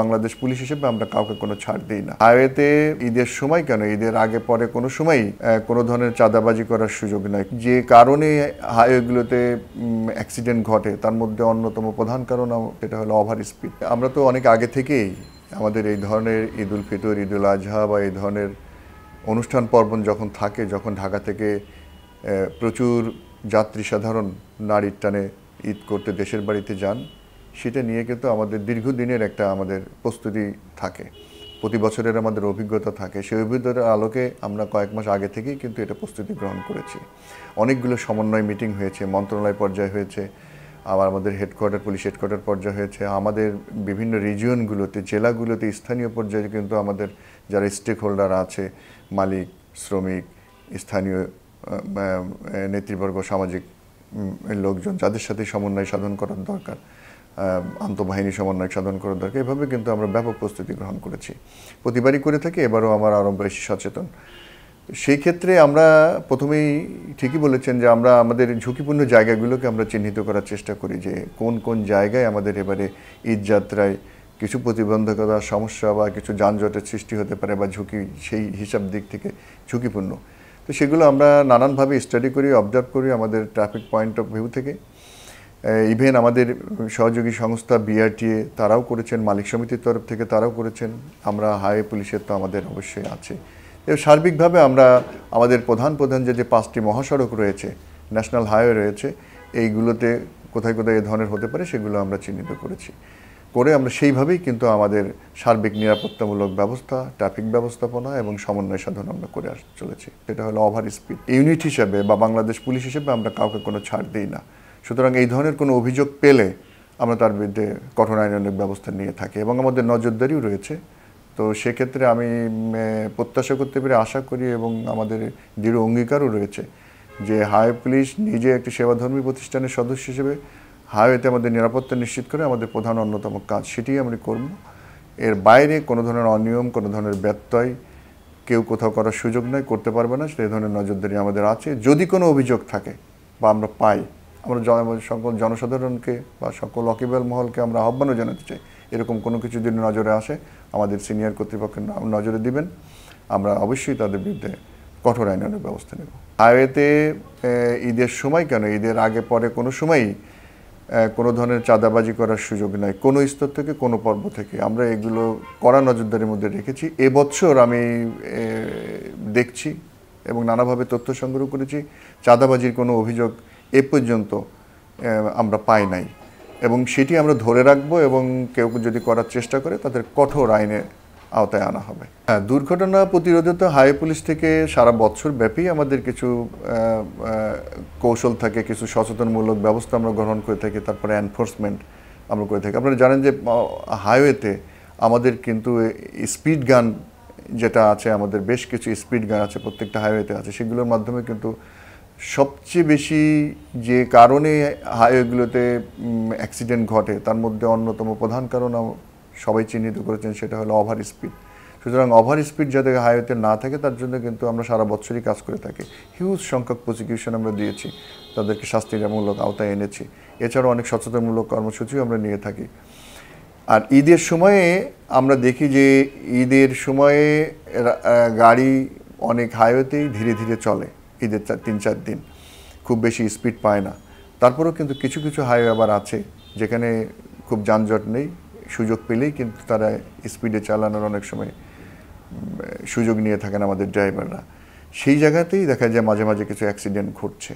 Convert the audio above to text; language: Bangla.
বাংলাদেশ পুলিশ হিসেবে আমরা কাউকে কোনো ছাড় দিই না। হাইওয়েতে ঈদের সময় কেন? ঈদের আগে, পরে কোনো সময়ই কোনো ধরনের চাঁদাবাজি করার সুযোগ নাই। যে কারণে হাইওয়েগুলোতে অ্যাক্সিডেন্ট ঘটে, তার মধ্যে অন্যতম প্রধান কারণ সেটা হলো ওভার স্পিড আমরা তো অনেক আগে থেকেই আমাদের এই ধরনের ঈদ উল ফিতর, ঈদ উল আজহা বা এই ধরনের অনুষ্ঠান পার্বণ যখন থাকে, যখন ঢাকা থেকে প্রচুর যাত্রী সাধারণ নারীর টানে ঈদ করতে দেশের বাড়িতে যান সেটা নিয়ে কিন্তু আমাদের দীর্ঘদিনের একটা আমাদের প্রস্তুতি থাকে। প্রতি বছরের আমাদের অভিজ্ঞতা থাকে। সেই অভিজ্ঞতার আলোকে আমরা কয়েক মাস আগে থেকেই কিন্তু এটা প্রস্তুতি গ্রহণ করেছি। অনেকগুলো সমন্বয় মিটিং হয়েছে, মন্ত্রণালয় পর্যায়ে হয়েছে, আবার আমাদের হেডকোয়ার্টার, পুলিশ হেডকোয়ার্টার পর্যায়ে হয়েছে। আমাদের বিভিন্ন রিজিয়নগুলোতে, জেলাগুলোতে, স্থানীয় পর্যায়ে কিন্তু আমাদের যারা স্টেক হোল্ডার আছে, মালিক, শ্রমিক, স্থানীয় নেতৃবর্গ, সামাজিক লোকজন, যাদের সাথে সমন্বয় সাধন করার দরকার। আন্তঃবাহিনী সমন্বয় সাধন করার দরকার। এভাবে কিন্তু আমরা ব্যাপক প্রস্তুতি গ্রহণ করেছি। প্রতিবারই করে থাকি, এবারও আমার আরও বেশি সচেতন। সেই ক্ষেত্রে আমরা প্রথমেই ঠিকই বলেছেন যে আমরা আমাদের ঝুঁকিপূর্ণ জায়গাগুলোকে আমরা চিহ্নিত করার চেষ্টা করি যে কোন কোন জায়গায় আমাদের এবারে ঈদ যাত্রায় কিছু প্রতিবন্ধকতা, সমস্যা বা কিছু যানজটের সৃষ্টি হতে পারে বা ঝুঁকি সেই হিসাব দিক থেকে ঝুঁকিপূর্ণ। তো সেগুলো আমরা নানানভাবে স্টাডি করি অবজার্ভ করি আমাদের ট্রাফিক পয়েন্ট অফ ভিউ থেকে। ইভেন আমাদের সহযোগী সংস্থা বিআরটিএ তারাও করেছেন, মালিক সমিতির তরফ থেকে তারাও করেছেন। আমরা হাইওয়ে পুলিশের তো আমাদের অবশ্যই আছে। সার্বিকভাবে আমরা আমাদের প্রধান প্রধান যে যে পাঁচটি মহাসড়ক রয়েছে, ন্যাশনাল হাইওয়ে রয়েছে, এইগুলোতে কোথায় কোথায় এ ধরনের হতে পারে সেগুলো আমরা চিহ্নিত করেছি। করে আমরা সেইভাবেই কিন্তু আমাদের সার্বিক নিরাপত্তামূলক ব্যবস্থা, ট্রাফিক ব্যবস্থাপনা এবং সমন্বয় সাধন আমরা করে চলেছি। সেটা হলো ওভার স্পিড। ইউনিট হিসাবে বা বাংলাদেশ পুলিশ হিসেবে আমরা কাউকে কোনো ছাড় দিই না। সুতরাং এই ধরনের কোনো অভিযোগ পেলে আমরা তার বিরুদ্ধে কঠোর আইনানুগ ব্যবস্থা নিয়ে থাকি এবং আমাদের নজরদারিও রয়েছে। তো সেক্ষেত্রে আমি প্রত্যাশা করতে পেরে আশা করি এবং আমাদের দৃঢ় অঙ্গীকারও রয়েছে যে হাইওয়ে পুলিশ নিজে একটি সেবাধর্মী প্রতিষ্ঠানের সদস্য হিসেবে হাইওয়েতে আমাদের নিরাপত্তা নিশ্চিত করে আমাদের প্রধান অন্যতম কাজ সেটি আমরা করব। এর বাইরে কোনো ধরনের অনিয়ম, কোনো ধরনের ব্যত্যয় কেউ কোথাও করার সুযোগ নেই, করতে পারবে না সেই ধরনের নজরদারি আমাদের আছে। যদি কোনো অভিযোগ থাকে বা আমরা পাই আমরা সকল জনসাধারণকে বা সকল অকিবেল মহলকে আমরা আহ্বানও জানাতে চাই। এরকম কোনো কিছু যদি নজরে আসে আমাদের সিনিয়র কর্তৃপক্ষের নাম নজরে দিবেন। আমরা অবশ্যই তাদের বিরুদ্ধে কঠোর আইনানুগ ব্যবস্থা নেব। আহ, ঈদের সময় কেন? ঈদের আগে পরে কোনো সময়ই কোনো ধরনের চাঁদাবাজি করার সুযোগ নাই। কোনো স্তর থেকে কোনো পর্ব থেকে। আমরা এগুলো কড়া নজরদারির মধ্যে রেখেছি। এবছর আমি দেখছি এবং নানাভাবে তথ্য সংগ্রহ করেছি। চাঁদাবাজির কোনো অভিযোগ এ পর্যন্ত আমরা পাই নাই। এবং সেটি আমরা ধরে রাখব এবং কেউ যদি করার চেষ্টা করে, তাদের কঠোর আইনে আওতায় আনা হবে। হ্যাঁ দুর্ঘটনা প্রতিরোধে তো হাই পুলিশ থেকে সারা বছর ব্যাপী আমাদের কিছু কৌশল থাকে, কিছু সচেতনমূলক ব্যবস্থা আমরা গ্রহণ করে থাকি, তারপরে এনফোর্সমেন্ট আমরা করে থাকি। আপনারা জানেন যে হাইওয়েতে আমাদের কিন্তু স্পিড গান যেটা আছে, আমাদের বেশ কিছু স্পিড গান আছে, প্রত্যেকটা হাইওয়েতে আছে, সেগুলোর মাধ্যমে কিন্তু সবচেয়ে বেশি যে কারণে হাইওয়েগুলোতে অ্যাক্সিডেন্ট ঘটে, তার মধ্যে অন্যতম প্রধান কারণ সবাই চিহ্নিত করেছেন সেটা হলো ওভার স্পিড সুতরাং ওভার স্পিড যাতে হাইওয়েতে না থাকে, তার জন্য কিন্তু আমরা সারা বছরই কাজ করে থাকি। হিউজ সংখ্যক প্রসিকিউশন আমরা দিয়েছি, তাদেরকে শাস্তিমূলক আওতায় এনেছি। এছাড়াও অনেক সচেতনমূলক কর্মসূচিও আমরা নিয়ে থাকি। আর ঈদের সময়ে আমরা দেখি যে ঈদের সময়ে গাড়ি অনেক হাইওয়েতেই ধীরে ধীরে চলে ঈদের তিন চার দিন। খুব বেশি স্পিড পায় না। তারপরেও কিন্তু কিছু কিছু হাইওয়ে আবার আছে যেখানে খুব যানজট নেই, সুযোগ পেলেই কিন্তু তারা স্পিডে চালানোর অনেক সময় সুযোগ নিয়ে থাকেন আমাদের ড্রাইভাররা সেই জায়গাতেই দেখা যায় মাঝে মাঝে কিছু অ্যাক্সিডেন্ট ঘটছে।